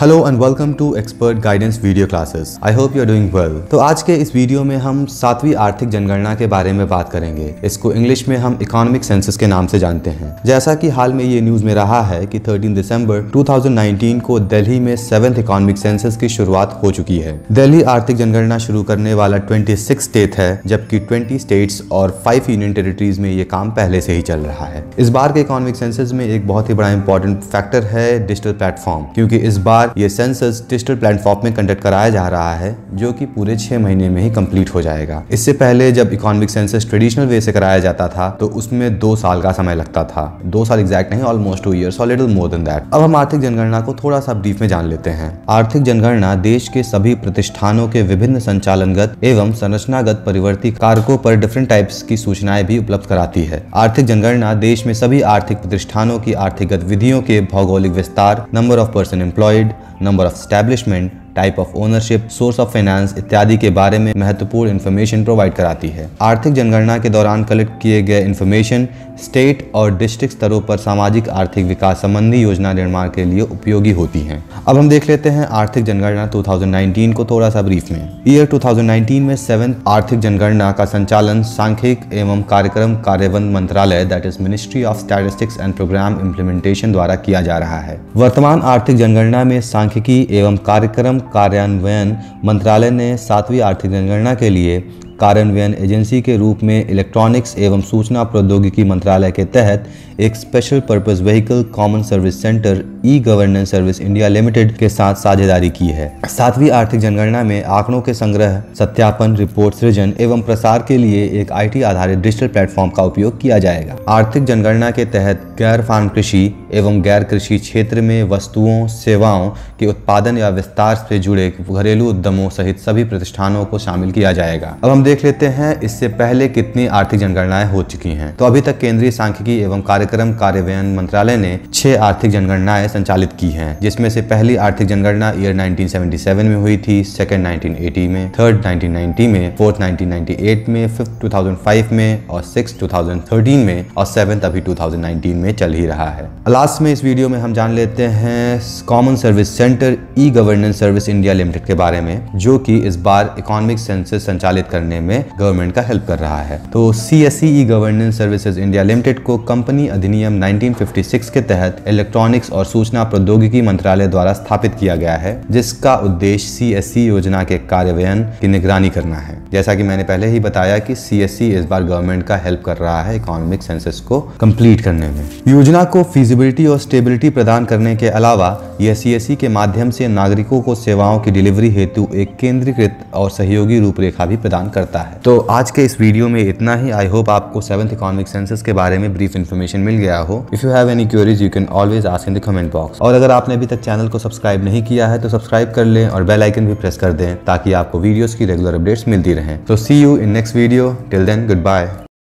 Hello and welcome to expert guidance video classes I hope you are doing well तो आज के इस video में हम सातवीं आर्थिक जनगणना के बारे में बात करेंगे। इसको इंग्लिश में हम इकोनॉमिक सेंसस के नाम से जानते हैं। जैसा कि हाल में ये न्यूज़ में रहा है कि 13 दिसंबर 2019 को दिल्ली में सेवेंथ इकोनॉमिक सेंसस की शुरुआत हो चुकी है। दिल्ली आर्थिक जनगणना शुरू करने वाला ट्वेंटी स्टेट है, जबकि ट्वेंटी स्टेट्स और फाइव यूनियन टेरिटरीज में ये काम पहले से ही चल रहा है। इस बार के इकोनॉमिक सेंसस में एक बहुत ही बड़ा इंपॉर्टेंट फैक्टर है डिजिटल प्लेटफॉर्म क्योंकि इस बार ये सेंसस डिजिटल प्लेटफॉर्म में कंडक्ट कराया जा रहा है, जो कि पूरे छह महीने में ही कंप्लीट हो जाएगा। इससे पहले जब इकोनॉमिक सेंसस ट्रेडिशनल वे से कराया जाता था तो उसमें दो साल का समय लगता था। दो साल एग्जैक्ट नहीं almost two years little more than that अब हम आर्थिक जनगणना को थोड़ा सा ब्रीफ में जान लेते हैं। आर्थिक जनगणना देश के सभी प्रतिष्ठानों के विभिन्न संचालनगत एवं संरचनागत परिवर्ती कारकों पर डिफरेंट टाइप्स की सूचनाएँ भी उपलब्ध कराती है। आर्थिक जनगणना देश में सभी आर्थिक प्रतिष्ठानों की आर्थिक गतिविधियों के भौगोलिक विस्तार number of person employed number of establishment type of ownership source of finance इत्यादि के बारे में महत्वपूर्ण इन्फॉर्मेशन प्रोवाइड कराती है। आर्थिक जनगणना के दौरान कलेक्ट किए गए इन्फॉर्मेशन स्टेट और डिस्ट्रिक्ट स्तरों पर सामाजिक आर्थिक विकास संबंधी योजना निर्माण के लिए उपयोगी होती हैं। अब हम देख लेते हैं आर्थिक जनगणना 2019 को थोड़ा सा ब्रीफ में। ईयर 2019 में सेवन आर्थिक जनगणना का संचालन सांख्यिक एवं कार्यक्रम कार्यान्वयन मंत्रालय that is ministry of statistics and programme implementation द्वारा किया जा रहा है। वर्तमान आर्थिक जनगणना में सांख्यिकी एवं कार्यक्रम कार्यान्वयन मंत्रालय ने सातवीं आर्थिक जनगणना के लिए कार्यान्वयन एजेंसी के रूप में इलेक्ट्रॉनिक्स एवं सूचना प्रौद्योगिकी मंत्रालय के तहत एक special purpose vehicle common service centre e governance service India limited के साथ साझेदारी की है। सातवीं आर्थिक जनगणना में आंकड़ों के संग्रह, सत्यापन रिपोर्ट सृजन एवं प्रसार के लिए एक आईटी आधारित डिजिटल प्लेटफॉर्म का उपयोग किया जाएगा। आर्थिक जनगणना के तहत गैर फार्म कृषि एवं गैर कृषि क्षेत्र में वस्तुओं, सेवाओं के उत्पादन या विस्तार से जुड़े घरेलू उद्यमों सहित सभी प्रतिष्ठानों को शामिल किया जाएगा। अब हम देख लेते हैं, इससे पहले कितनी आर्थिक जनगणनाएँ हो चुकी हैं। तो अभी तक केंद्रीय सांख्यिकी एवं कार्यक्रम कार्यान्वयन मंत्रालय ने छह आर्थिक जनगणनाएँ संचालित की हैं, जिसमें से पहली आर्थिक जनगणना ईयर 1977 में हुई थी, सेकंड 1980 में, थर्ड 1990 में, फोर्थ 1998 में, फिफ्थ 2005 में और सिक्स 2013 में और सेवेंथ अभी 2019 में चल ही रहा है। लास्ट में इस वीडियो में हम जान लेते हैं common service centre e governance service India limited के बारे में, जो कि इस बार इकोनॉमिक सेंसस संचालित करने में गवर्नमेंट का हेल्प कर रहा है। तो C S e governance services India limited को कंपनी अधिनियम 1956 के तहत इलेक्ट्रॉनिक्स और सूचना प्रौद्योगिकी मंत्रालय द्वारा स्थापित किया गया है, जिसका उद्देश्य सी योजना के कार्यान्वयन की निगरानी करना है। जैसा कि मैंने पहले ही बताया कि सी इस बार गवर्नमेंट का हेल्प कर रहा है इकोनॉमिक सेंसस को कंप्लीट करने में। योजना को फिजिबिलिटी और स्टेबिलिटी प्रदान करने के अलावा यह सी के माध्यम से नागरिकों को सेवाओं की डिलीवरी हेतु एक केंद्रीकृत और सहयोगी रूपरेखा भी प्रदान करता है। तो आज के इस वीडियो में इतना ही। आई होप आपको सेवंथ इकोनॉमिक सेंसस के बारे में ब्रीफ इन्फॉर्मेशन मिल गया हो। If you have any queries you can always ask in the comment box और अगर आपने अभी तक चैनल को सब्सक्राइब नहीं किया है तो सब्सक्राइब कर लें और बेल आइकन भी प्रेस कर दें, ताकि आपको वीडियोस की रेगुलर अपडेट्स मिलती रहें तो see you in next video till then goodbye